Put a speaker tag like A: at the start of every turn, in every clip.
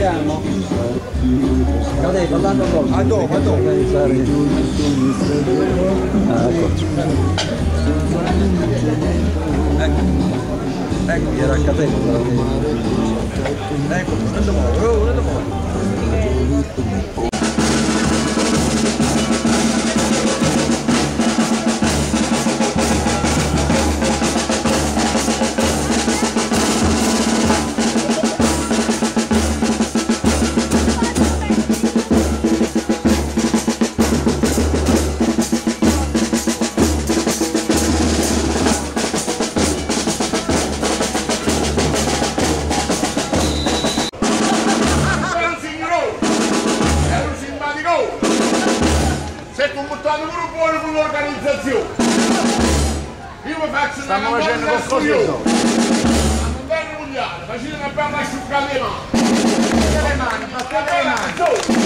A: parliamo? Cadè, parlando con
B: A dopo, a dopo.
A: Ah, ecco. Ecco, ecco, era a catena.
B: Ecco, prendo muovo, oh, prendo Se comportar no povo
C: na organização. E uma facção da mão já não conseguiu. Uma mulher, imagina na perna a chucar a minha mão. Cadê?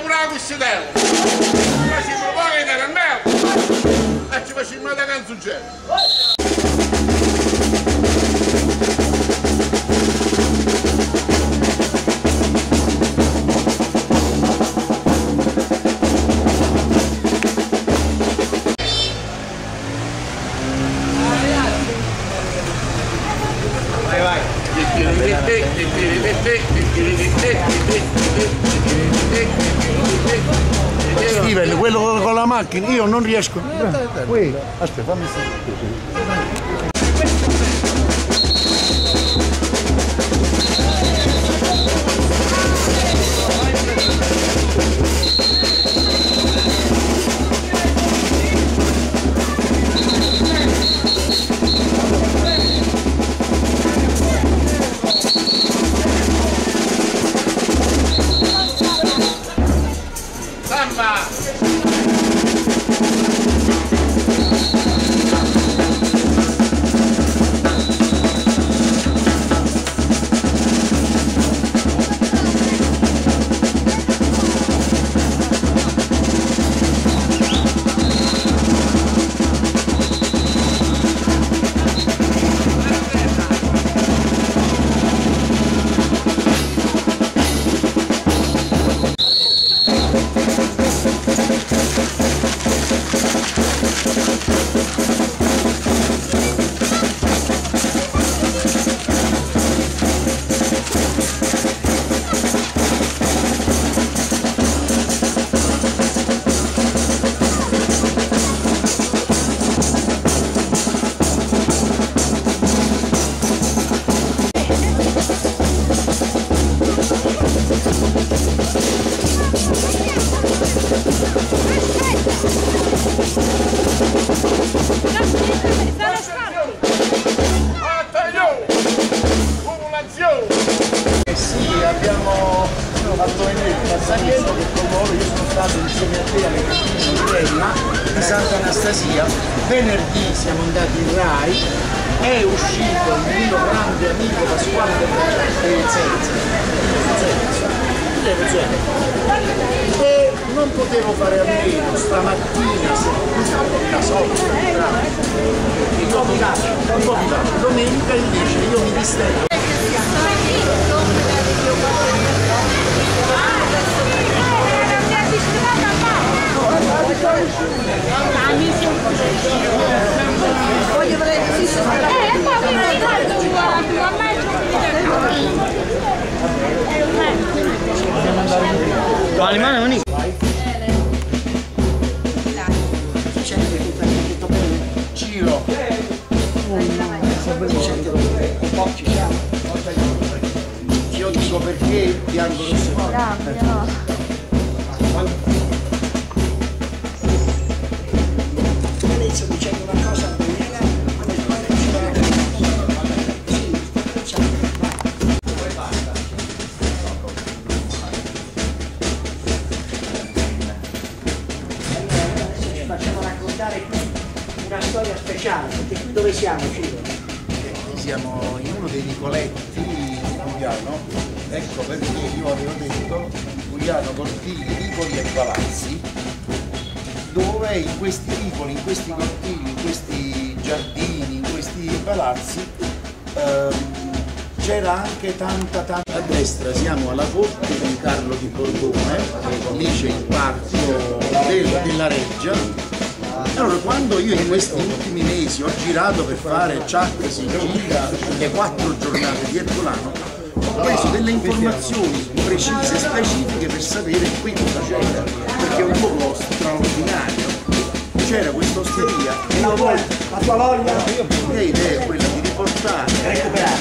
C: Ci faremo una cuscitella! Ci facciamo poi vedere il me! E ci facciamo da canzoncella!
B: Vai, vai.
C: Steven, quello con la macchina, io non riesco.
B: Qui, aspetta, fammi sentire. Stato insieme a te alle cantine di Rella di Santa Anastasia, venerdì siamo andati in Rai, è uscito il mio grande amico Pasquale del Senza e non potevo fare a meno stamattina la solita un po' mi lascio, un po' mi lascio. domenica invece io mi distengo un po' ci siamo. spiego perché bianco rosso e
D: Cambia, no.
E: Una storia speciale, perché qui dove siamo Ciro?
B: Siamo in uno dei vicoletti di Pugliano, ecco perché io avevo detto Pugliano, cortili, vicoli e palazzi, dove in questi vicoli, in questi cortili, in questi giardini, in questi palazzi ehm, c'era anche tanta tanta a destra siamo alla corte di Carlo di Borbone c'è il del- della reggia allora quando io in questi ultimi mesi ho girato per fare chat si gira le quattro giornate di Ercolano ho preso delle informazioni precise, specifiche per sapere qui cosa c'era perché è un luogo straordinario c'era questa osteria e la tua,
E: La tua voglia?
B: la mia idea è quella di riportare recuperare,